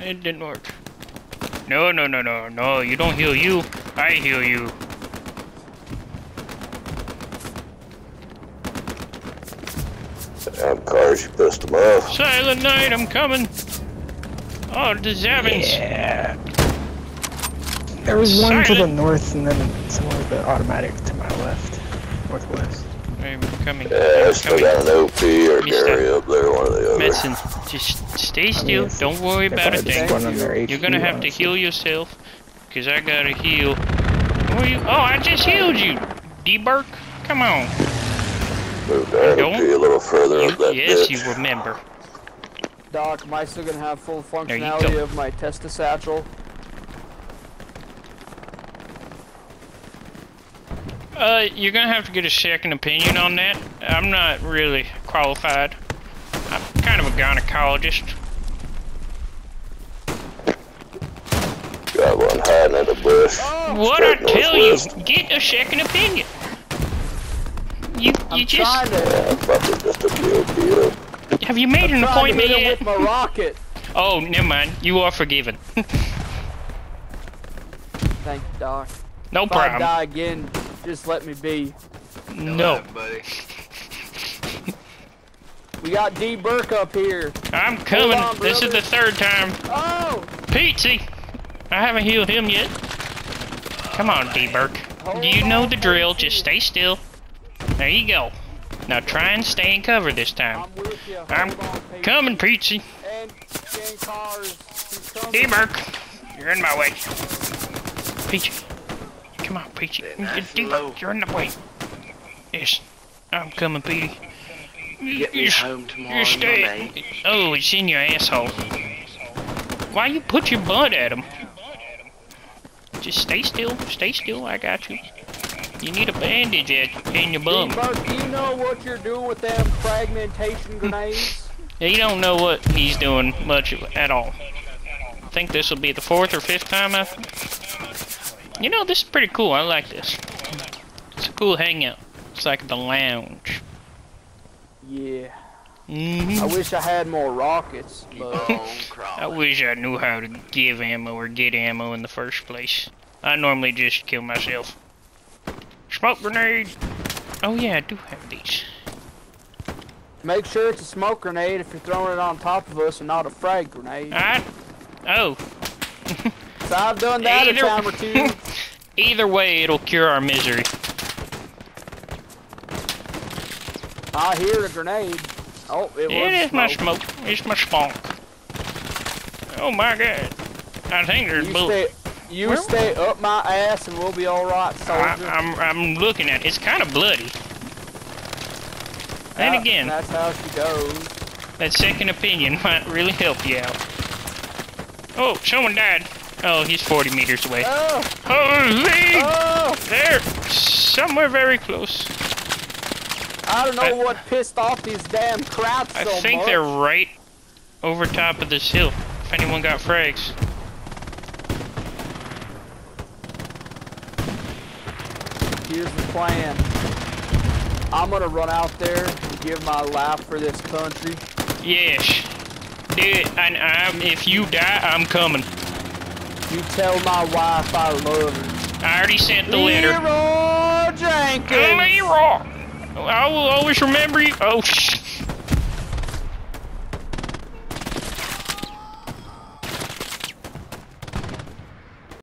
It didn't work. No, no, no, no, no. You don't heal you. I heal you. Damn Krauts, you pissed them off. Silent night, I'm coming. Oh, the Zavins. Yeah. There was one to the north and then some of the automatic to my left. Northwest. I'm coming. Yeah, I I'm still coming. got an OP or Mister. Gary up there, one or the other. Medicine. Just stay still. it's- Don't worry about a thing. You're gonna have to heal yourself. Cause I gotta heal. Where you? Oh, I just healed you. D-Burk. Come on. Move that Don't- OP a little further You, up that yes, bitch. you remember. Doc, am I still gonna have full functionality of my Testa satchel? Uh, you're gonna have to get a second opinion on that. I'm not really qualified. I'm kind of a gynecologist. Got one hiding in the bush. What I Straight tell you, get a second opinion. You, I'm you just trying to, Yeah, fucking just a POP up. have you made an trying to appointment hit him yet? with my rocket. Oh, never mind. You are forgiven. Thank you, Doc. no If I problem. die again, just let me be. No, buddy. We got D Burke up here. I'm coming. on, this is the third time. Oh! Peachy, I haven't healed him yet. Come on, D Burke. Do you know the drill? Just stay still. There you go. Now try and stay in cover this time. I'm with you. I'm on, Pete. coming, Peachy. And Jane Cars. He's coming. D Burke, you're in my way. Peachy, come on, Peachy. Nice D low. Burke, you're in the way. Yes, I'm coming, Petey. Get me You s- home tomorrow You stay. Oh, it's in your asshole. Why you put your butt at him? Just stay still. Stay still. I got you. You need a bandage at, in your D bum. Do you know what you're doing with them fragmentation hmm. grenades? He don't know what he's doing much at all. I think this will be the fourth or fifth time I've... You know, this is pretty cool. I like this. It's a cool hangout. It's like the lounge. Yeah. hmm I wish I had more rockets, but I wish I knew how to give ammo or get ammo in the first place. I normally just kill myself. Smoke grenade! Oh yeah, I do have these. make sure it's a smoke grenade if you're throwing it on top of us and not a frag grenade. I... Oh. So I've done that Either- a time or two. Either way, it'll cure our misery. I hear a grenade. Oh, it was It is my smoke. smoke. It's my spunk. Oh my god. I think there's You bullets. stay, you Where- stay up my ass and we'll be all right, I, soldier. I'm, I'm looking at it. It's kind of bloody. That- again, that's how she goes. that second opinion might really help you out. Oh, someone died. Oh, he's 40 meters away. Oh, Holy! oh! There! Somewhere very close. I don't know I- what pissed off these damn Krauts I so think much. they're right over top of this hill. If anyone got frags. Here's the plan. I'm gonna run out there and give my life for this country. Yes. Do it. And I'm, if you die, I'm coming. You tell my wife I love her. I already sent the letter. Leroy Jenkins! Leroy! I will always remember you. Oh, sh.